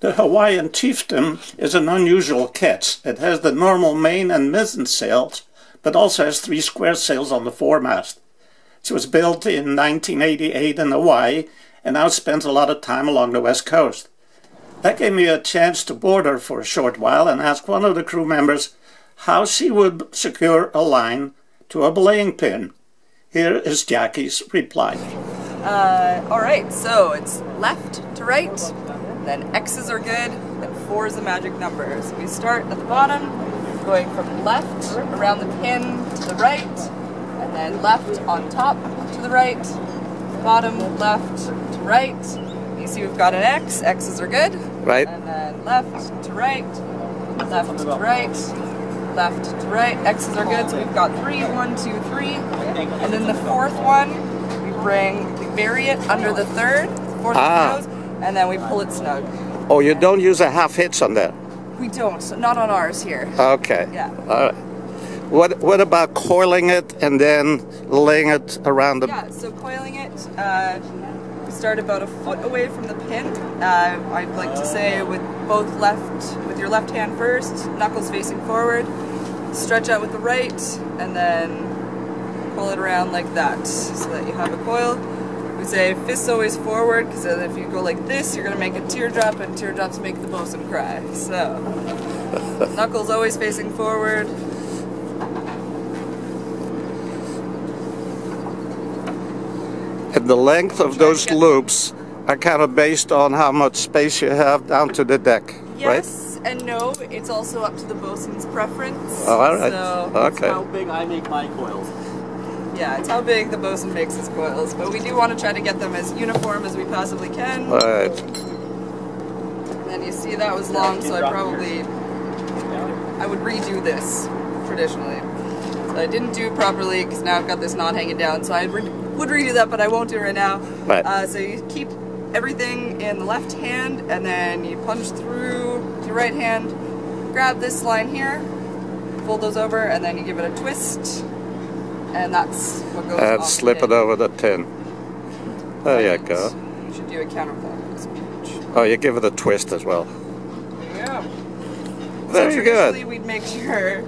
The Hawaiian Chieftain is an unusual ketch. It has the normal main and mizzen sails, but also has three square sails on the foremast. It was built in 1988 in Hawaii and now spends a lot of time along the west coast. That gave me a chance to board her for a short while and ask one of the crew members how she would secure a line to a belaying pin. Here is Jackie's reply. Uh, all right, so it's left to right, then X's are good, then four is the magic number. So we start at the bottom, going from left around the pin to the right, and then left on top to the right, bottom left to right. You see we've got an X, X's are good. Right. And then left to right, left to right, left to right, X's are good. So we've got three, one, two, three. And then the fourth one, we bring, we bury it under the third, fourth Ah. goes, and then we pull it snug. Oh, you don't use a half hitch on that? We don't, not on ours here. Okay. Yeah. All right. What, what about coiling it and then laying it around the... Yeah, so coiling it, uh, we start about a foot away from the pin. Uh, I'd like to say with both left, with your left hand first, knuckles facing forward, stretch out with the right, and then pull it around like that so that you have a coil. We say fists always forward because if you go like this, you're going to make a teardrop, and teardrops make the bosun cry. So, knuckles always facing forward. And the length of those loops are kind of based on how much space you have down to the deck, right? Yes and no. It's also up to the bosun's preference. Oh, all right. So, okay. How big I make my coils. Yeah, it's how big the bosun makes his coils. But we do want to try to get them as uniform as we possibly can. All right. And then you see that was long, so I probably I would redo this traditionally. So I didn't do it properly because now I've got this knot hanging down. So I re would redo that, but I won't do it right now. Right. Uh, so you keep everything in the left hand, and then you punch through your right hand. Grab this line here, fold those over, and then you give it a twist, and that's what goes. And off slip the it over the tin. There you go. You should do a counterclockwise pinch. Oh, you give it a twist as well. Yeah. Very so good. traditionally we'd make sure.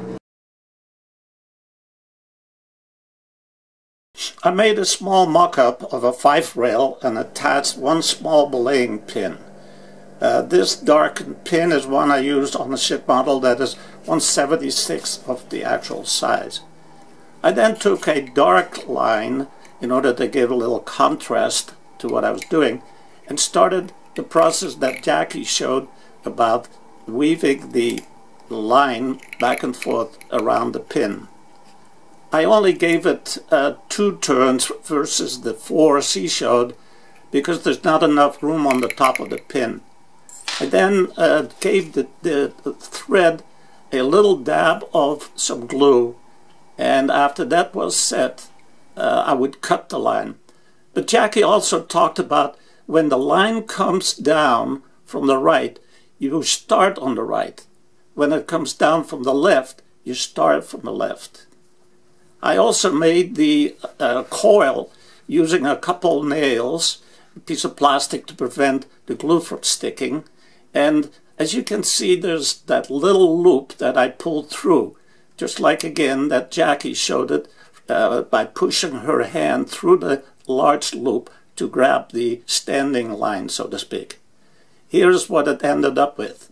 I made a small mock-up of a fife rail and attached one small belaying pin. Uh, this darkened pin is one I used on a ship model that is 176th of the actual size. I then took a dark line in order to give a little contrast to what I was doing and started the process that Jackie showed about weaving the line back and forth around the pin. I only gave it uh, two turns versus the four she showed because there's not enough room on the top of the pin. I then uh, gave the, the, the thread a little dab of some glue and after that was set uh, I would cut the line. But Jackie also talked about when the line comes down from the right you start on the right. When it comes down from the left you start from the left. I also made the uh, coil using a couple nails, a piece of plastic to prevent the glue from sticking. And as you can see, there's that little loop that I pulled through, just like again that Jackie showed it uh, by pushing her hand through the large loop to grab the standing line, so to speak. Here's what it ended up with.